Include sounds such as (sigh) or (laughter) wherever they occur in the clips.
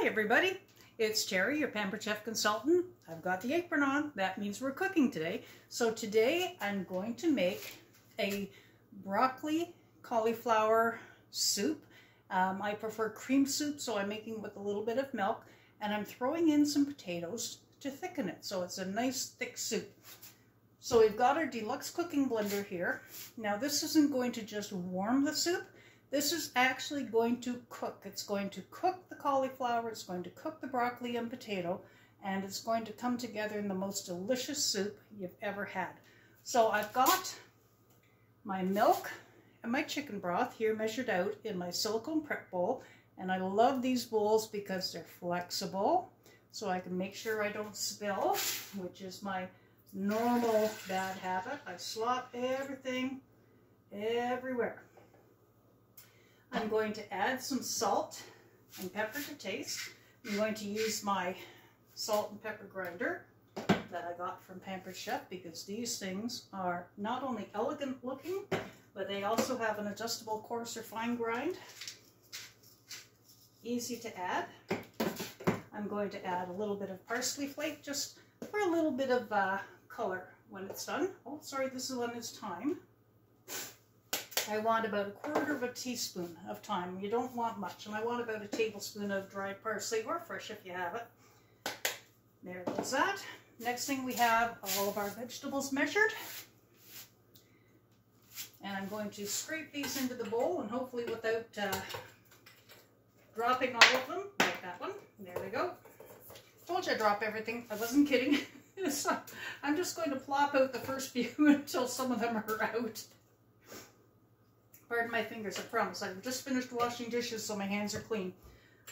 Hi everybody, it's Terri, your Pampered Chef consultant. I've got the apron on, that means we're cooking today. So today I'm going to make a broccoli cauliflower soup. Um, I prefer cream soup, so I'm making with a little bit of milk, and I'm throwing in some potatoes to thicken it, so it's a nice thick soup. So we've got our deluxe cooking blender here. Now this isn't going to just warm the soup, this is actually going to cook. It's going to cook the cauliflower, it's going to cook the broccoli and potato, and it's going to come together in the most delicious soup you've ever had. So I've got my milk and my chicken broth here measured out in my silicone prep bowl. And I love these bowls because they're flexible, so I can make sure I don't spill, which is my normal bad habit. I slop everything everywhere. I'm going to add some salt and pepper to taste. I'm going to use my salt and pepper grinder that I got from Pampered Chef because these things are not only elegant looking, but they also have an adjustable coarse or fine grind. Easy to add. I'm going to add a little bit of parsley flake just for a little bit of uh, color when it's done. Oh, sorry, this is when it's time. I want about a quarter of a teaspoon of thyme. You don't want much. And I want about a tablespoon of dried parsley or fresh if you have it. There goes that. Next thing we have all of our vegetables measured. And I'm going to scrape these into the bowl and hopefully without uh, dropping all of them, like that one. There we go. Told you I'd drop everything. I wasn't kidding. (laughs) so I'm just going to plop out the first few (laughs) until some of them are out. Pardon my fingers, I promise. I've just finished washing dishes so my hands are clean.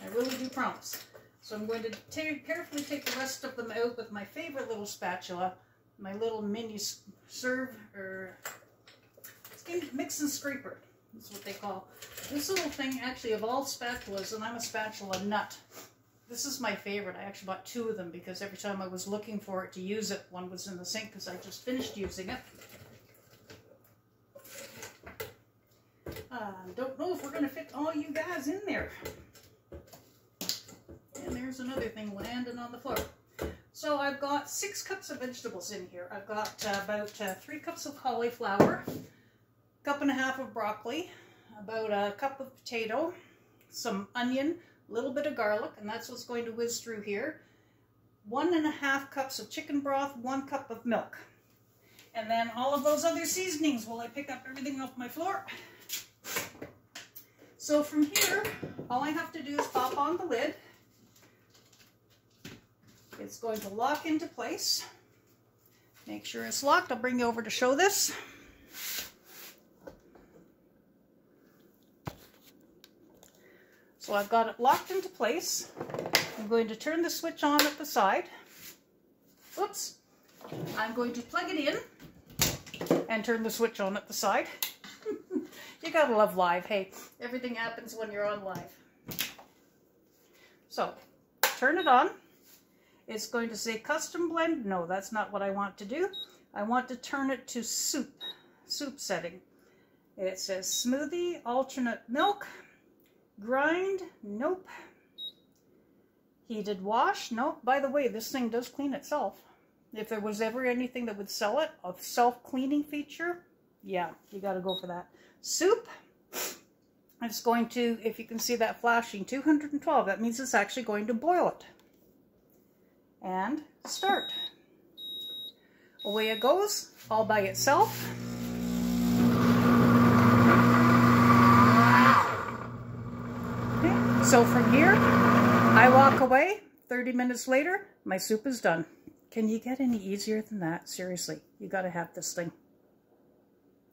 I really do promise. So I'm going to carefully take the rest of them out with my favorite little spatula, my little mini serve, or mix and scraper. That's what they call. This little thing, actually, of all spatulas, and I'm a spatula nut, this is my favorite. I actually bought two of them because every time I was looking for it to use it, one was in the sink because I just finished using it. Uh, don't know if we're going to fit all you guys in there. And there's another thing landing on the floor. So I've got six cups of vegetables in here. I've got uh, about uh, three cups of cauliflower, cup and a half of broccoli, about a cup of potato, some onion, a little bit of garlic, and that's what's going to whiz through here. One and a half cups of chicken broth, one cup of milk. And then all of those other seasonings while I pick up everything off my floor. So from here, all I have to do is pop on the lid. It's going to lock into place. Make sure it's locked. I'll bring you over to show this. So I've got it locked into place. I'm going to turn the switch on at the side. Oops. I'm going to plug it in and turn the switch on at the side. You gotta love live. Hey, everything happens when you're on live. So, turn it on. It's going to say custom blend. No, that's not what I want to do. I want to turn it to soup, soup setting. It says smoothie, alternate milk, grind, nope. Heated wash, nope. By the way, this thing does clean itself. If there was ever anything that would sell it, a self-cleaning feature, yeah, you got to go for that soup. It's going to, if you can see that flashing, 212. That means it's actually going to boil it. And start. Away it goes, all by itself. So from here, I walk away. 30 minutes later, my soup is done. Can you get any easier than that? Seriously, you got to have this thing.